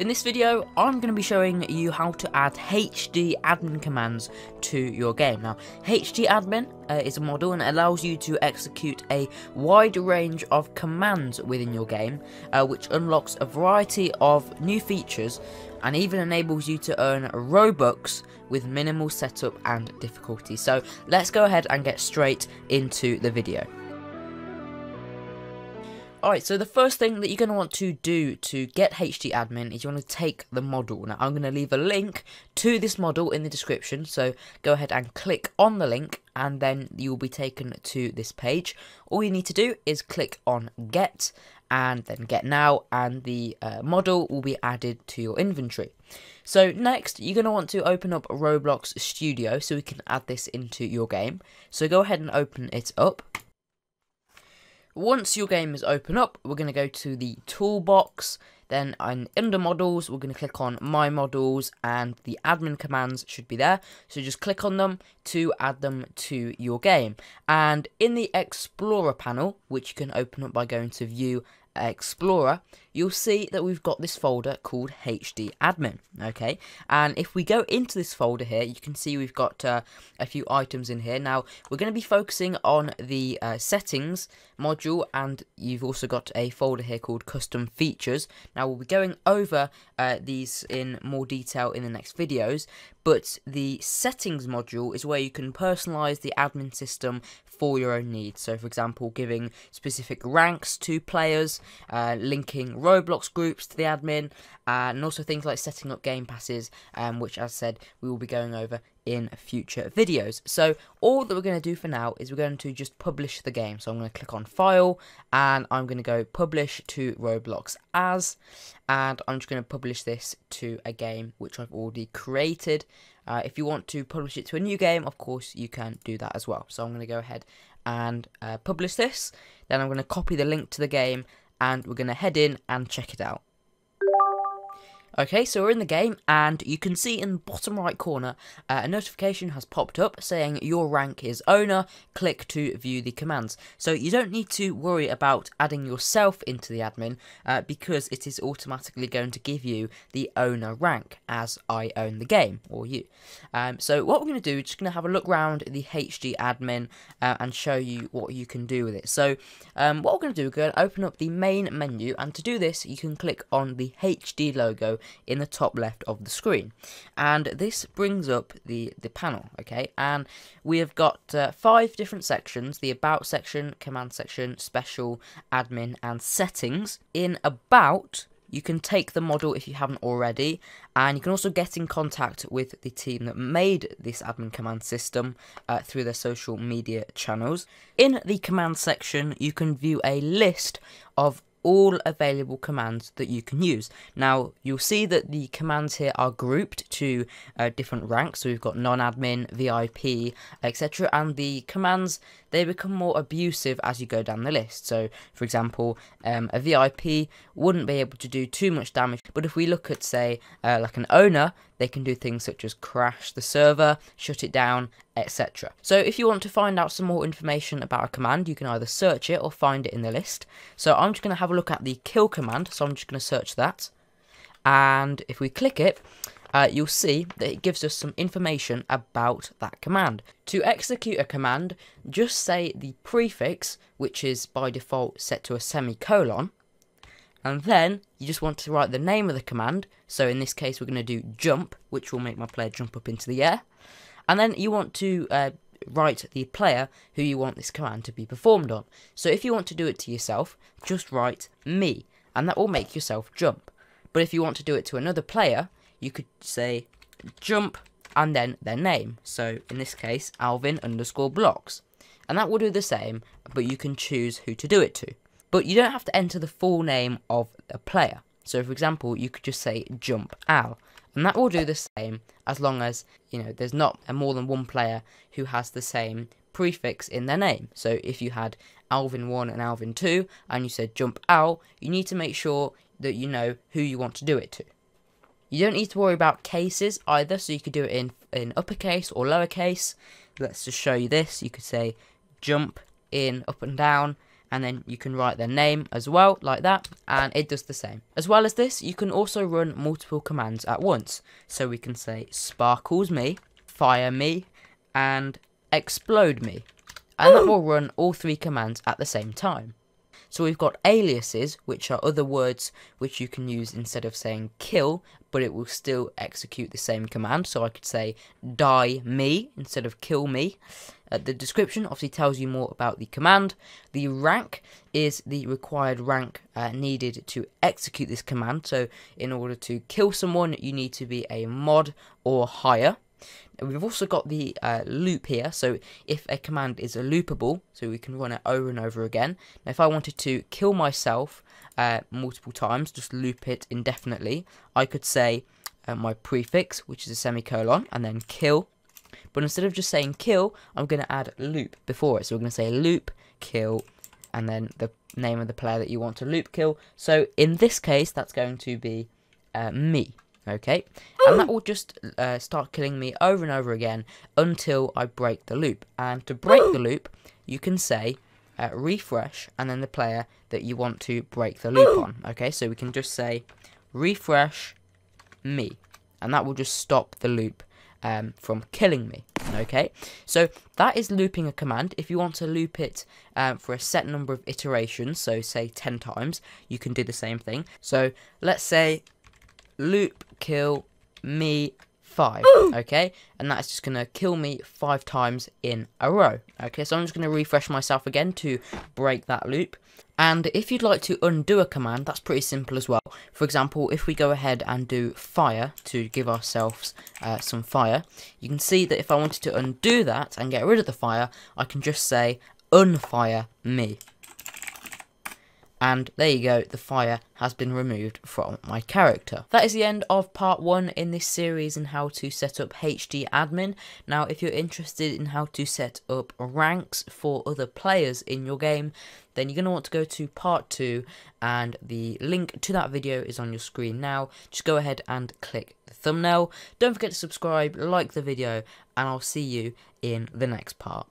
In this video, I'm going to be showing you how to add HD admin commands to your game. Now, HD admin uh, is a model and allows you to execute a wide range of commands within your game, uh, which unlocks a variety of new features and even enables you to earn Robux with minimal setup and difficulty. So let's go ahead and get straight into the video. Alright, so the first thing that you're going to want to do to get HD admin is you want to take the model. Now, I'm going to leave a link to this model in the description, so go ahead and click on the link, and then you'll be taken to this page. All you need to do is click on Get, and then Get Now, and the uh, model will be added to your inventory. So next, you're going to want to open up Roblox Studio so we can add this into your game. So go ahead and open it up. Once your game is open up, we're going to go to the toolbox. Then under models, we're going to click on my models and the admin commands should be there. So just click on them to add them to your game. And in the Explorer panel, which you can open up by going to view Explorer, you'll see that we've got this folder called HD admin, okay? And if we go into this folder here, you can see we've got uh, a few items in here. Now, we're going to be focusing on the uh, settings module, and you've also got a folder here called custom features. Now, we'll be going over uh, these in more detail in the next videos, but the settings module is where you can personalize the admin system for your own needs. So, for example, giving specific ranks to players, uh, linking Roblox groups to the admin, uh, and also things like setting up game passes, um, which, as I said, we will be going over in future videos. So all that we're going to do for now is we're going to just publish the game. So I'm going to click on File, and I'm going to go Publish to Roblox As, and I'm just going to publish this to a game which I've already created. Uh, if you want to publish it to a new game, of course, you can do that as well. So I'm going to go ahead and uh, publish this. Then I'm going to copy the link to the game and we're going to head in and check it out. Okay, so we're in the game, and you can see in the bottom right corner, uh, a notification has popped up saying your rank is owner, click to view the commands. So you don't need to worry about adding yourself into the admin, uh, because it is automatically going to give you the owner rank, as I own the game, or you. Um, so what we're going to do, is just going to have a look around the HD admin, uh, and show you what you can do with it. So um, what we're going to do, we're going to open up the main menu, and to do this, you can click on the HD logo in the top left of the screen. And this brings up the, the panel, okay? And we have got uh, five different sections, the About section, Command section, Special, Admin, and Settings. In About, you can take the model if you haven't already, and you can also get in contact with the team that made this admin command system uh, through their social media channels. In the command section, you can view a list of all available commands that you can use. Now, you'll see that the commands here are grouped to uh, different ranks. So we've got non-admin, VIP, etc. And the commands, they become more abusive as you go down the list. So, for example, um, a VIP wouldn't be able to do too much damage. But if we look at, say, uh, like an owner, they can do things such as crash the server, shut it down, etc. So if you want to find out some more information about a command, you can either search it or find it in the list. So I'm just going to have a look at the kill command, so I'm just going to search that. And if we click it, uh, you'll see that it gives us some information about that command. To execute a command, just say the prefix, which is by default set to a semicolon, and then you just want to write the name of the command. So in this case, we're going to do jump, which will make my player jump up into the air. And then you want to uh, write the player who you want this command to be performed on. So if you want to do it to yourself, just write me, and that will make yourself jump. But if you want to do it to another player, you could say jump and then their name. So in this case, Alvin underscore blocks. And that will do the same, but you can choose who to do it to. But you don't have to enter the full name of a player. So for example, you could just say jump Al, and that will do the same as long as, you know, there's not a more than one player who has the same prefix in their name. So if you had Alvin1 and Alvin2 and you said jump Al, you need to make sure that you know who you want to do it to. You don't need to worry about cases either, so you could do it in, in uppercase or lowercase. Let's just show you this. You could say jump in up and down, and then you can write their name as well, like that, and it does the same. As well as this, you can also run multiple commands at once. So we can say sparkles me, fire me, and explode me. And that will run all three commands at the same time. So we've got aliases, which are other words which you can use instead of saying kill, but it will still execute the same command. So I could say die me instead of kill me. Uh, the description obviously tells you more about the command. The rank is the required rank uh, needed to execute this command. So in order to kill someone, you need to be a mod or higher. We've also got the uh, loop here, so if a command is a loopable, so we can run it over and over again. Now, if I wanted to kill myself uh, multiple times, just loop it indefinitely, I could say uh, my prefix, which is a semicolon, and then kill. But instead of just saying kill, I'm going to add loop before it. So we're going to say loop, kill, and then the name of the player that you want to loop kill. So in this case, that's going to be uh, me. Okay, and that will just uh, start killing me over and over again until I break the loop. And to break the loop, you can say uh, refresh and then the player that you want to break the loop on. Okay, so we can just say refresh me, and that will just stop the loop um, from killing me. Okay, so that is looping a command. If you want to loop it um, for a set number of iterations, so say 10 times, you can do the same thing. So let's say loop kill me five okay? And that's just gonna kill me five times in a row okay? So i'm just gonna refresh myself again to break that loop. And if you'd like to undo a command that's pretty simple as well. For example if we go ahead and do fire to give ourselves uh, some fire you can see that if i wanted to undo that and get rid of the fire i can just say unfire me and there you go, the fire has been removed from my character. That is the end of part one in this series in how to set up HD admin. Now, if you're interested in how to set up ranks for other players in your game, then you're going to want to go to part two, and the link to that video is on your screen now. Just go ahead and click the thumbnail. Don't forget to subscribe, like the video, and I'll see you in the next part.